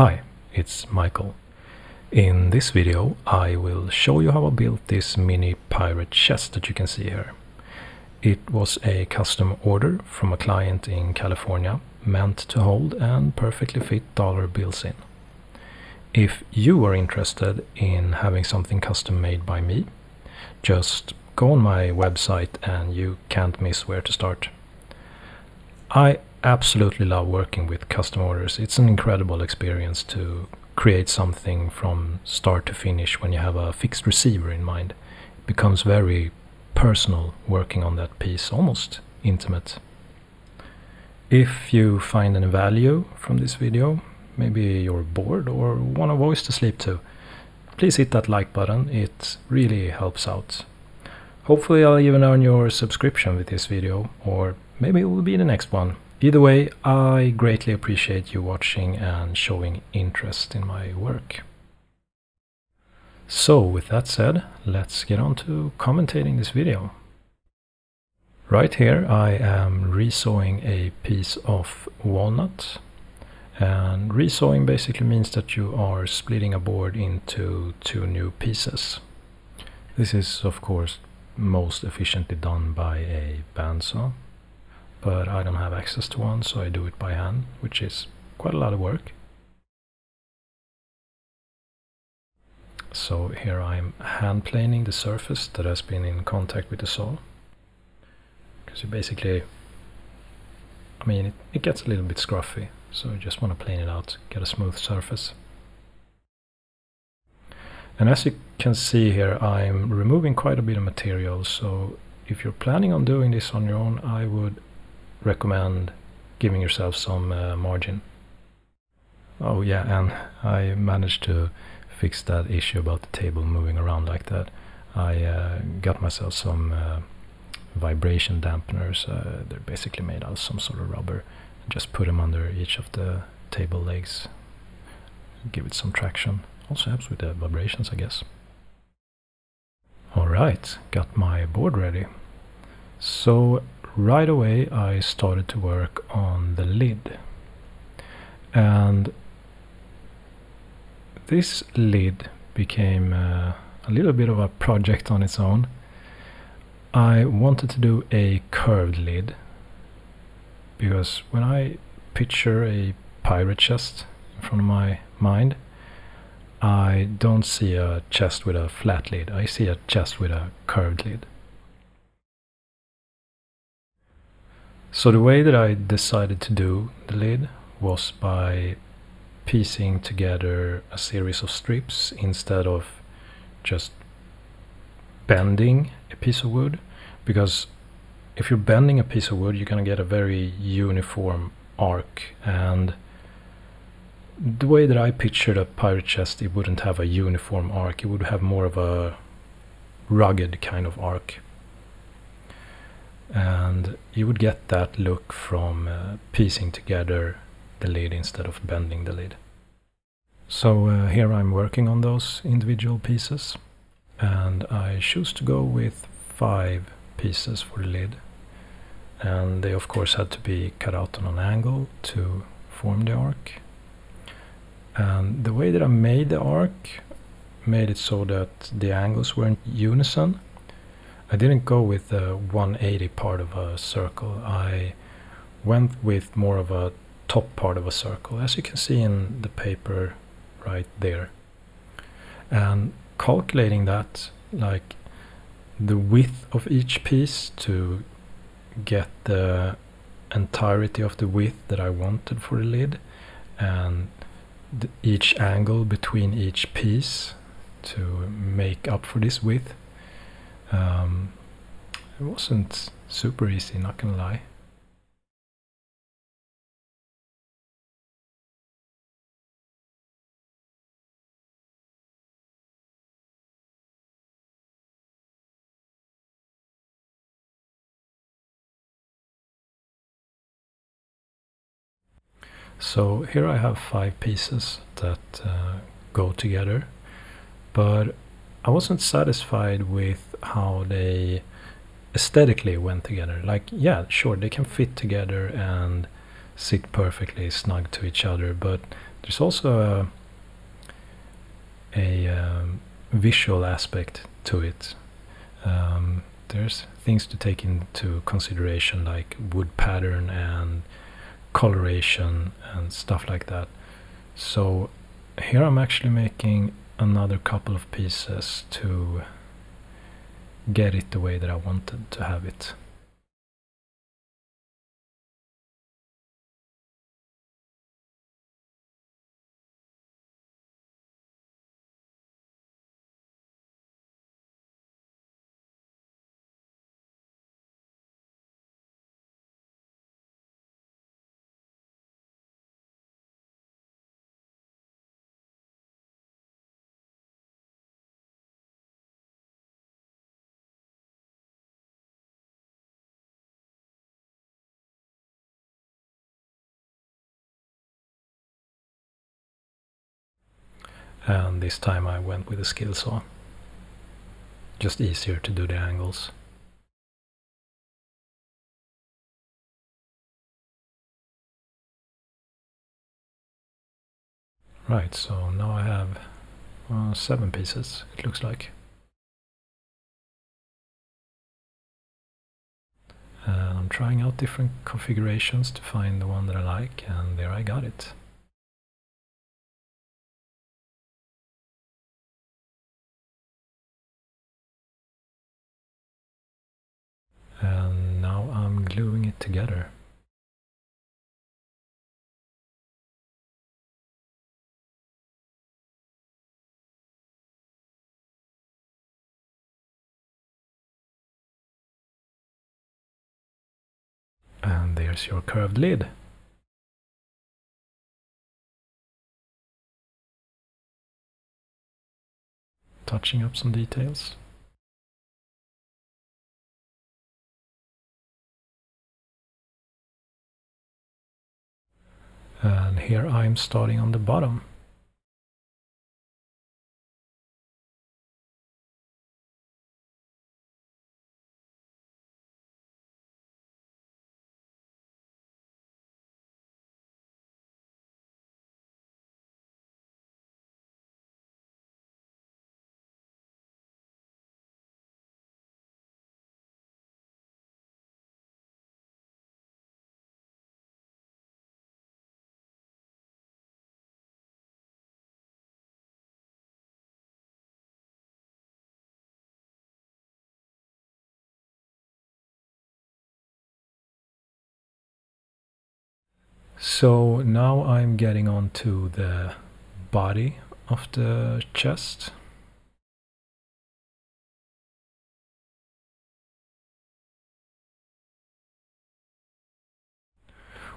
Hi, it's Michael. In this video I will show you how I built this mini pirate chest that you can see here. It was a custom order from a client in California meant to hold and perfectly fit dollar bills in. If you are interested in having something custom made by me, just go on my website and you can't miss where to start. I absolutely love working with custom orders. It's an incredible experience to create something from start to finish when you have a fixed receiver in mind. It becomes very personal working on that piece, almost intimate. If you find any value from this video, maybe you're bored or want a voice to sleep to, please hit that like button, it really helps out. Hopefully I'll even earn your subscription with this video, or maybe it will be the next one. Either way, I greatly appreciate you watching and showing interest in my work. So, with that said, let's get on to commentating this video. Right here I am resawing a piece of walnut and resawing basically means that you are splitting a board into two new pieces. This is of course most efficiently done by a bandsaw but I don't have access to one so I do it by hand which is quite a lot of work. So here I'm hand planing the surface that has been in contact with the saw because you basically I mean it, it gets a little bit scruffy so you just want to plane it out get a smooth surface and as you can see here I'm removing quite a bit of material so if you're planning on doing this on your own I would recommend giving yourself some uh, margin. Oh yeah, and I managed to fix that issue about the table moving around like that. I uh, got myself some uh, vibration dampeners. Uh, they're basically made out of some sort of rubber. Just put them under each of the table legs. Give it some traction. Also helps with the vibrations, I guess. Alright, got my board ready. So right away I started to work on the lid. And this lid became uh, a little bit of a project on its own. I wanted to do a curved lid because when I picture a pirate chest in front of my mind, I don't see a chest with a flat lid. I see a chest with a curved lid. So the way that I decided to do the lid was by piecing together a series of strips instead of just bending a piece of wood because if you're bending a piece of wood you're to get a very uniform arc and the way that I pictured a pirate chest it wouldn't have a uniform arc it would have more of a rugged kind of arc and you would get that look from uh, piecing together the lid instead of bending the lid. So uh, here I'm working on those individual pieces and I choose to go with five pieces for the lid and they of course had to be cut out on an angle to form the arc. And the way that I made the arc made it so that the angles were in unison I didn't go with the 180 part of a circle. I went with more of a top part of a circle, as you can see in the paper right there. And calculating that, like the width of each piece to get the entirety of the width that I wanted for the lid and the, each angle between each piece to make up for this width um, it wasn't super easy, not gonna lie. So here I have five pieces that uh, go together, but I wasn't satisfied with how they aesthetically went together. Like, yeah, sure, they can fit together and sit perfectly snug to each other, but there's also a, a um, visual aspect to it. Um, there's things to take into consideration like wood pattern and coloration and stuff like that. So here I'm actually making another couple of pieces to get it the way that I wanted to have it. And this time I went with a skill saw. Just easier to do the angles. Right, so now I have uh, seven pieces, it looks like. And I'm trying out different configurations to find the one that I like, and there I got it. Together. And there's your curved lid. Touching up some details. And here I'm starting on the bottom So now I'm getting on to the body of the chest.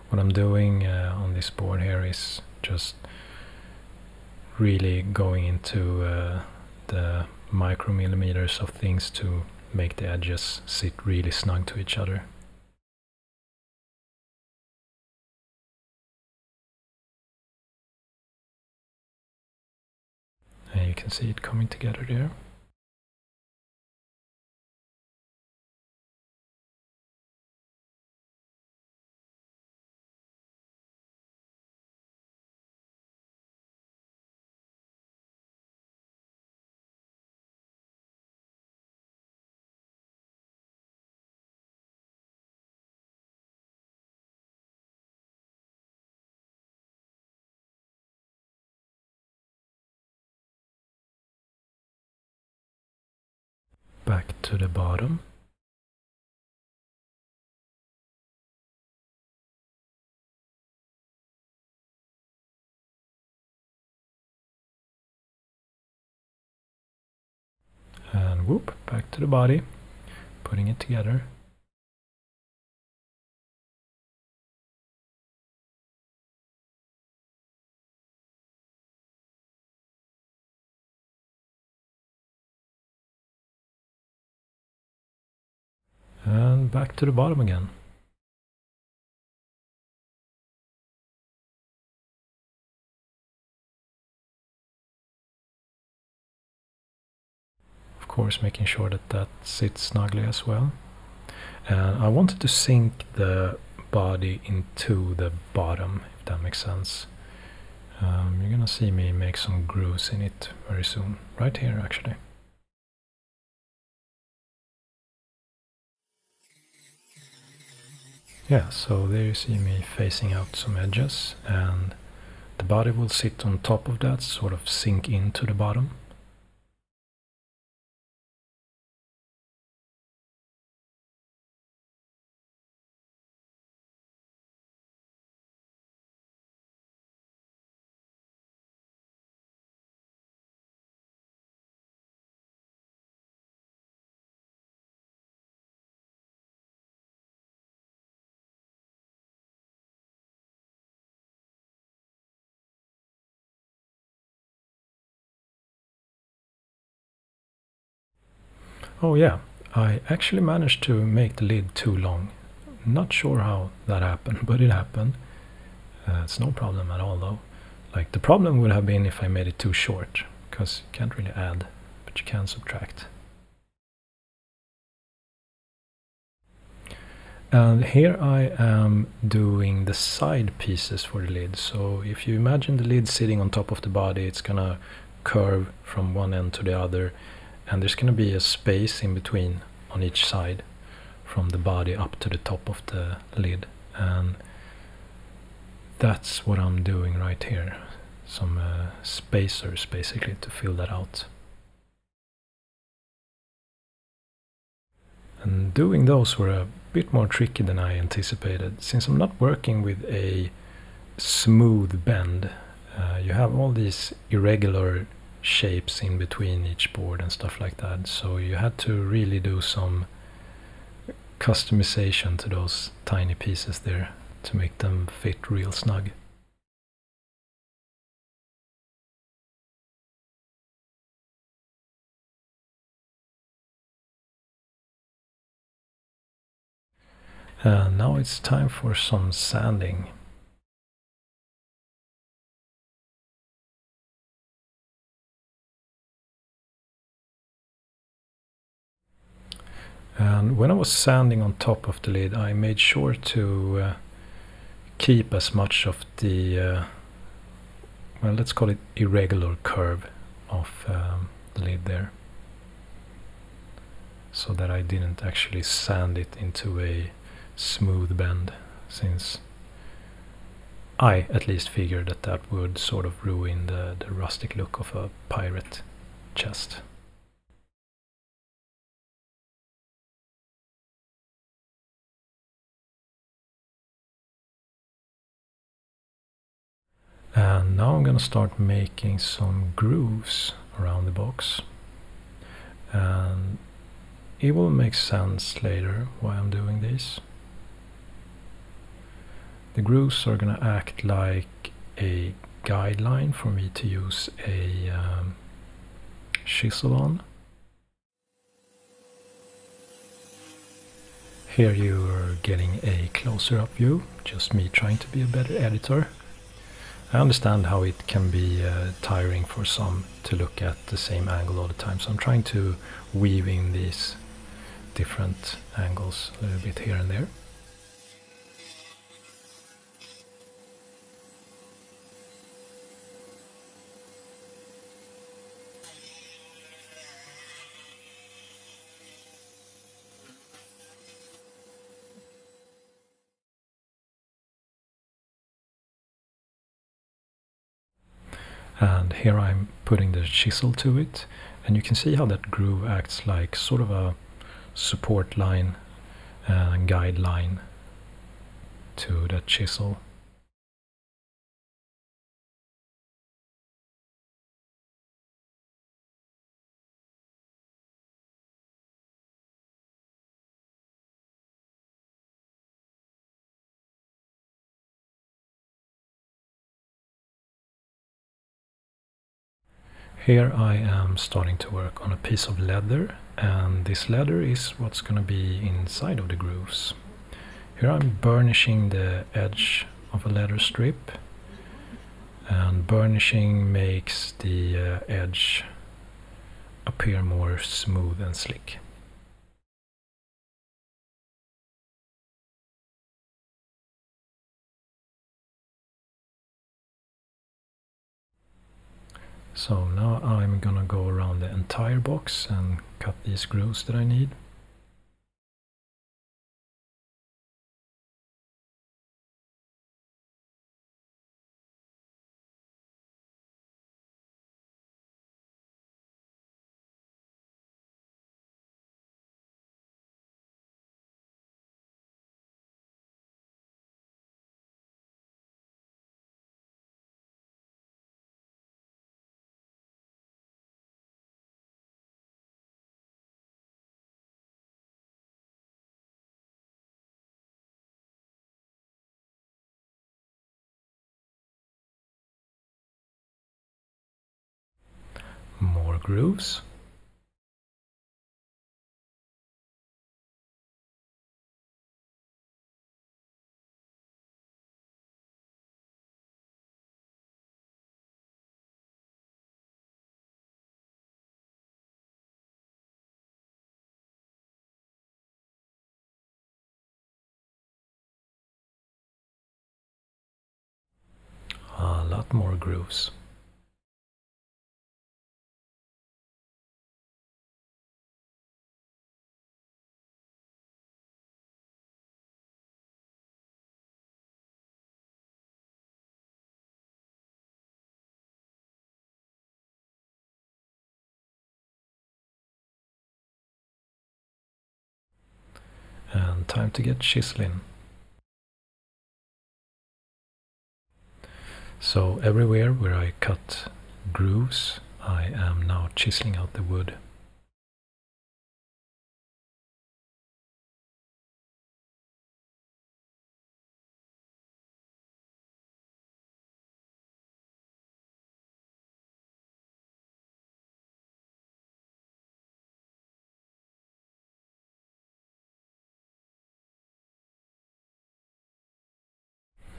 What I'm doing uh, on this board here is just really going into uh, the micromillimeters of things to make the edges sit really snug to each other. And you can see it coming together there. Back to the bottom. And whoop, back to the body, putting it together. And back to the bottom again. Of course making sure that that sits snugly as well. And I wanted to sink the body into the bottom, if that makes sense. Um, you're gonna see me make some grooves in it very soon, right here actually. Yeah, so there you see me facing out some edges and the body will sit on top of that, sort of sink into the bottom. Oh yeah, I actually managed to make the lid too long. Not sure how that happened, but it happened. Uh, it's no problem at all though. Like the problem would have been if I made it too short, because you can't really add, but you can subtract. And here I am doing the side pieces for the lid. So if you imagine the lid sitting on top of the body, it's gonna curve from one end to the other and there's going to be a space in between on each side from the body up to the top of the lid. And that's what I'm doing right here. Some uh, spacers basically to fill that out. And doing those were a bit more tricky than I anticipated. Since I'm not working with a smooth bend uh, you have all these irregular shapes in between each board and stuff like that. So you had to really do some customization to those tiny pieces there to make them fit real snug. And now it's time for some sanding. And when I was sanding on top of the lid, I made sure to uh, keep as much of the, uh, well, let's call it irregular curve of um, the lid there. So that I didn't actually sand it into a smooth bend, since I at least figured that that would sort of ruin the, the rustic look of a pirate chest. And now I'm gonna start making some grooves around the box. And it will make sense later why I'm doing this. The grooves are gonna act like a guideline for me to use a um, chisel on. Here you are getting a closer up view, just me trying to be a better editor. I understand how it can be uh, tiring for some to look at the same angle all the time, so I'm trying to weave in these different angles a little bit here and there. And here I'm putting the chisel to it. And you can see how that groove acts like sort of a support line uh, and guide line to that chisel Here I am starting to work on a piece of leather and this leather is what's going to be inside of the grooves. Here I'm burnishing the edge of a leather strip and burnishing makes the uh, edge appear more smooth and slick. So now I'm gonna go around the entire box and cut these grooves that I need. Grooves. A lot more grooves. Time to get chiseling. So everywhere where I cut grooves, I am now chiseling out the wood.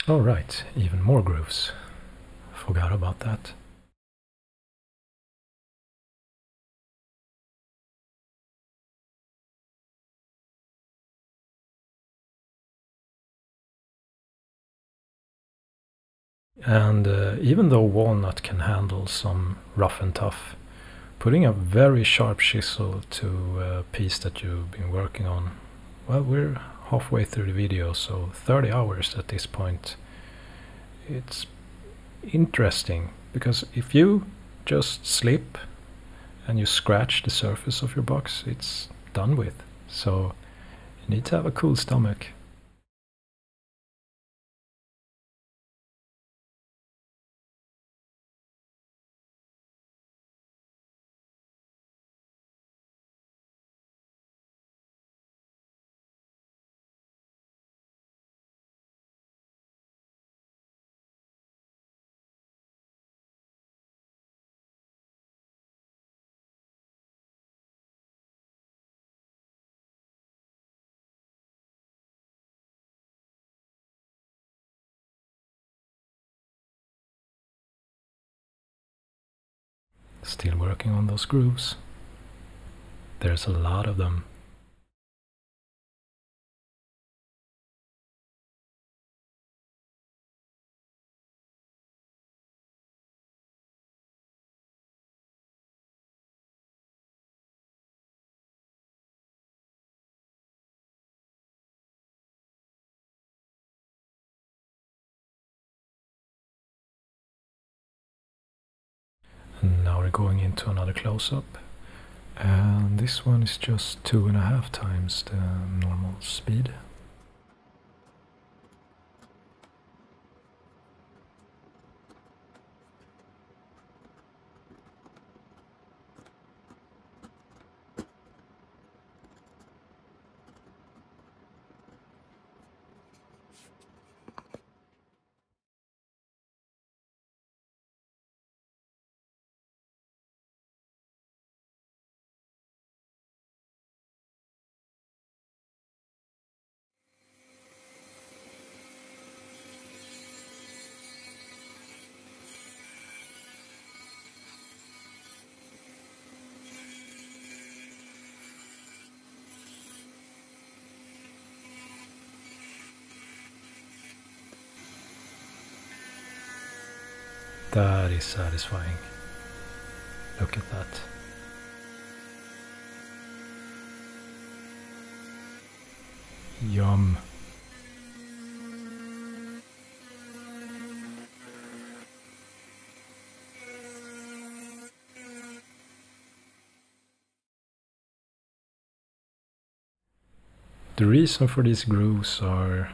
All right, even more grooves. Forgot about that. And uh, even though walnut can handle some rough and tough, putting a very sharp chisel to a piece that you've been working on, well, we're halfway through the video, so 30 hours at this point. It's interesting because if you just slip and you scratch the surface of your box, it's done with. So you need to have a cool stomach. Still working on those grooves. There's a lot of them. Going into another close-up. And this one is just two and a half times the normal speed That is satisfying. Look at that. Yum. The reason for these grooves are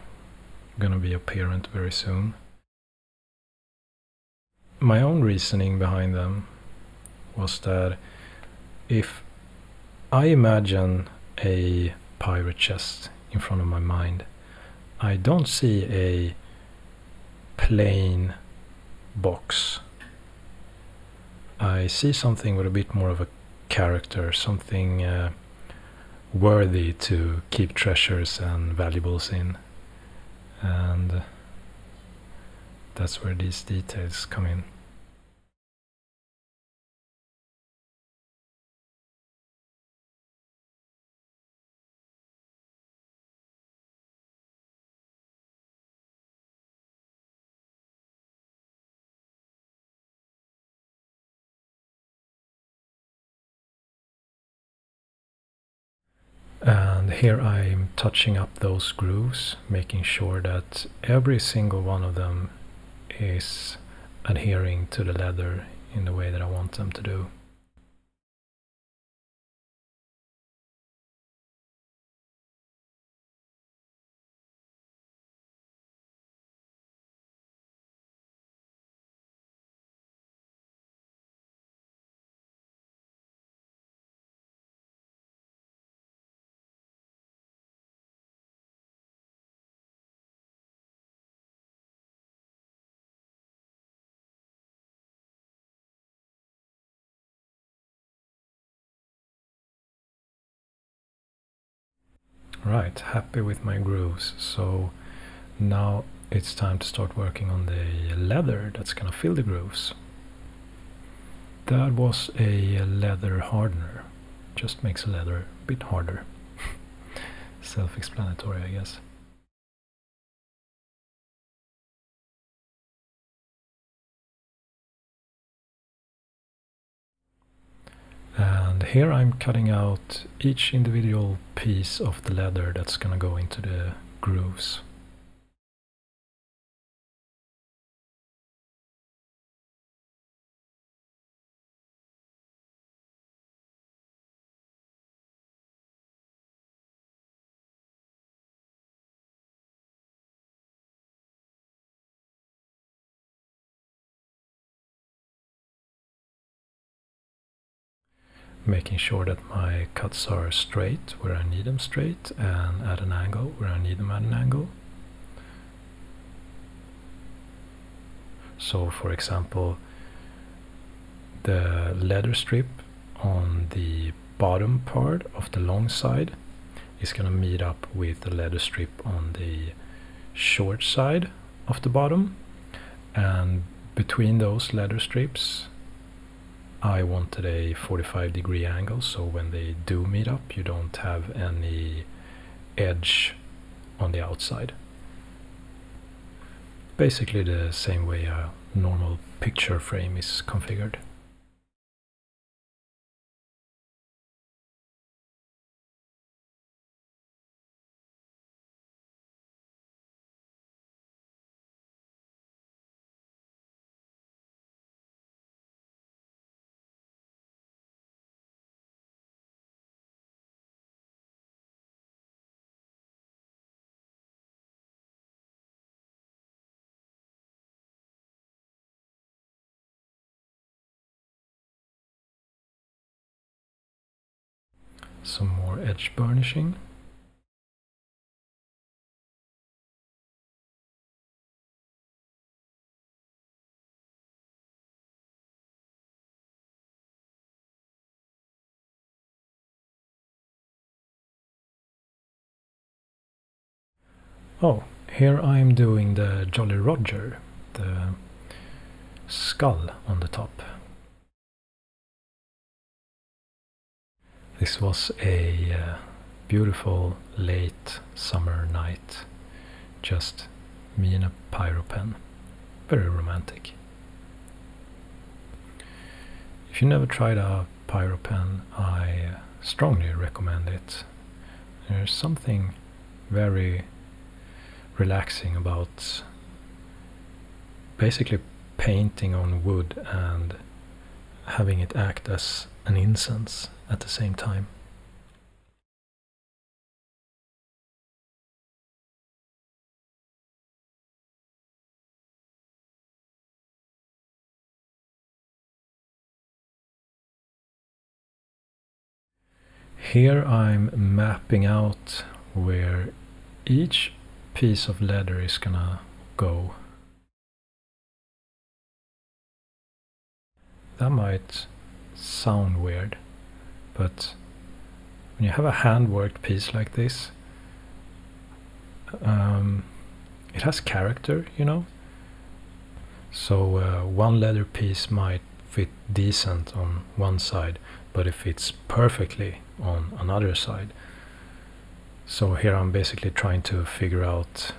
gonna be apparent very soon. My own reasoning behind them was that if I imagine a pirate chest in front of my mind, I don't see a plain box. I see something with a bit more of a character, something uh, worthy to keep treasures and valuables in. And that's where these details come in. and here I'm touching up those grooves making sure that every single one of them is adhering to the leather in the way that I want them to do. Right, happy with my grooves. So now it's time to start working on the leather that's gonna fill the grooves. That was a leather hardener. Just makes the leather a bit harder. Self-explanatory, I guess. Here I'm cutting out each individual piece of the leather that's gonna go into the grooves. Making sure that my cuts are straight where I need them straight and at an angle where I need them at an angle. So for example, the leather strip on the bottom part of the long side is going to meet up with the leather strip on the short side of the bottom and between those leather strips I wanted a 45 degree angle so when they do meet up you don't have any edge on the outside. Basically the same way a normal picture frame is configured. Some more edge burnishing. Oh, here I'm doing the Jolly Roger, the skull on the top. This was a uh, beautiful late summer night. Just me and a pyro pen. Very romantic. If if you never tried a Pyro pen, I strongly recommend it. There's something very relaxing about basically painting on wood and having it act as an incense at the same time. Here I'm mapping out where each piece of leather is gonna go. That might sound weird, but when you have a hand-worked piece like this, um, it has character, you know. So uh, one leather piece might fit decent on one side, but it fits perfectly on another side. So here I'm basically trying to figure out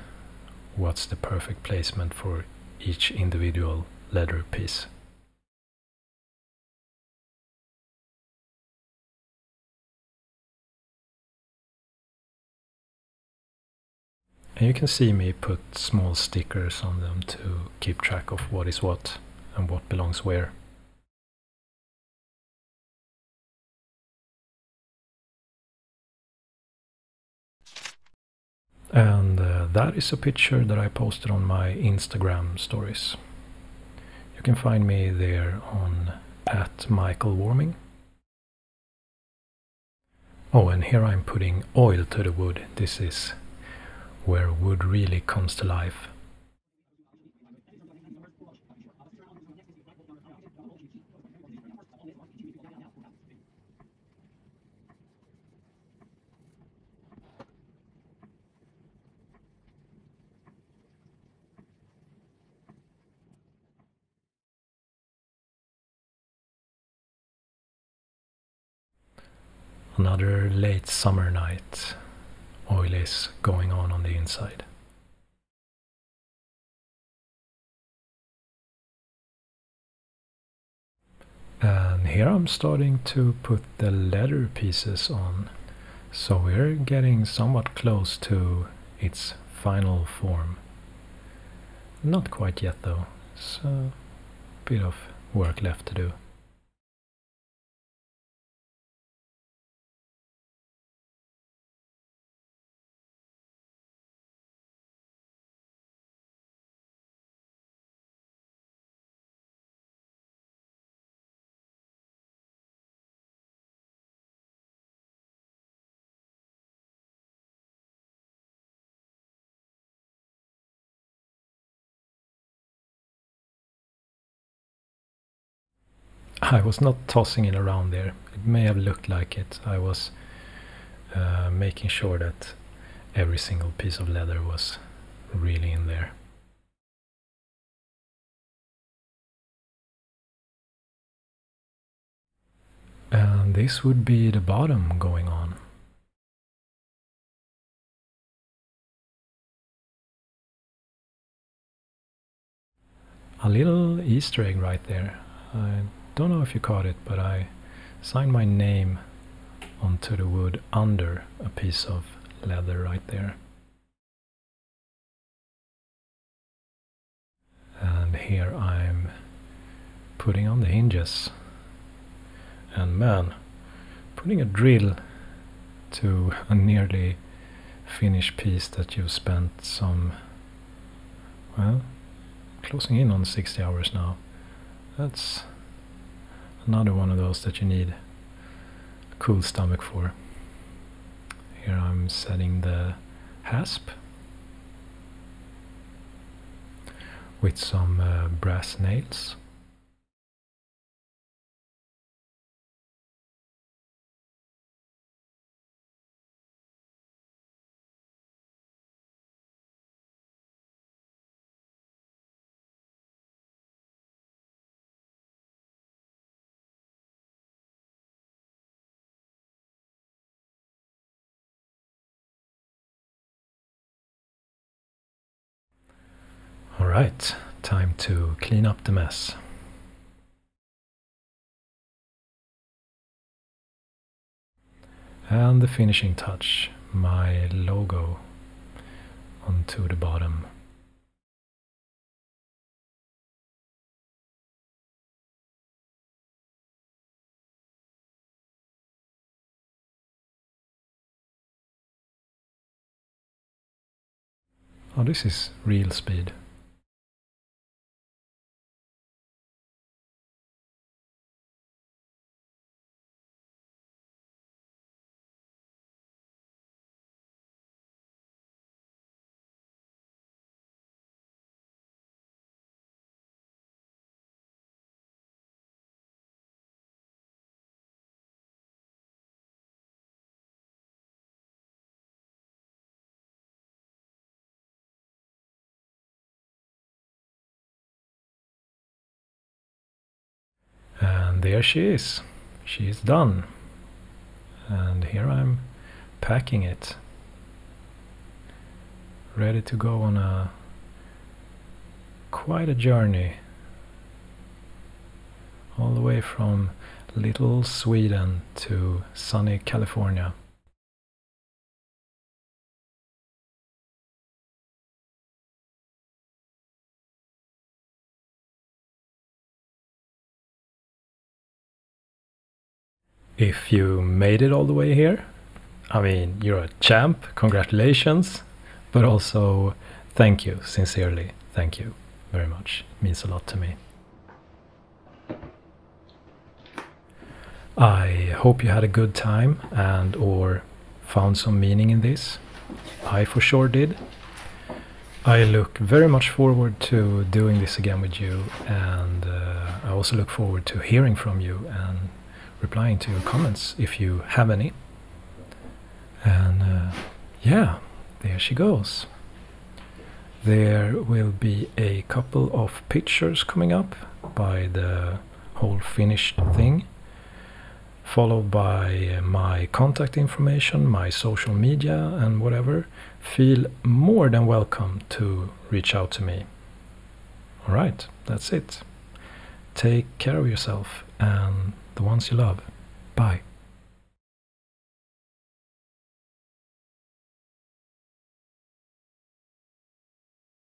what's the perfect placement for each individual leather piece. And you can see me put small stickers on them to keep track of what is what and what belongs where. And uh, that is a picture that I posted on my Instagram stories. You can find me there on at Michael Warming. Oh, and here I'm putting oil to the wood. This is where wood really comes to life. Another late summer night. Oil is going on on the inside. And here I'm starting to put the leather pieces on. So we're getting somewhat close to its final form. Not quite yet though, so bit of work left to do. I was not tossing it around there. It may have looked like it. I was uh, making sure that every single piece of leather was really in there. And this would be the bottom going on. A little Easter egg right there. I don't know if you caught it, but I signed my name onto the wood under a piece of leather right there. And here I'm putting on the hinges. And man, putting a drill to a nearly finished piece that you've spent some, well, closing in on 60 hours now. That's another one of those that you need a cool stomach for. Here I'm setting the hasp with some uh, brass nails. right, time to clean up the mess. And the finishing touch, my logo onto the bottom. Oh, this is real speed. And there she is. She is done. And here I'm packing it. Ready to go on a quite a journey all the way from little Sweden to sunny California. If you made it all the way here, I mean, you're a champ, congratulations, but also thank you, sincerely, thank you very much. It means a lot to me. I hope you had a good time and or found some meaning in this. I for sure did. I look very much forward to doing this again with you and uh, I also look forward to hearing from you and replying to your comments if you have any. And uh, yeah, there she goes. There will be a couple of pictures coming up by the whole finished thing, followed by my contact information, my social media, and whatever. Feel more than welcome to reach out to me. Alright, that's it. Take care of yourself and the ones you love. Bye.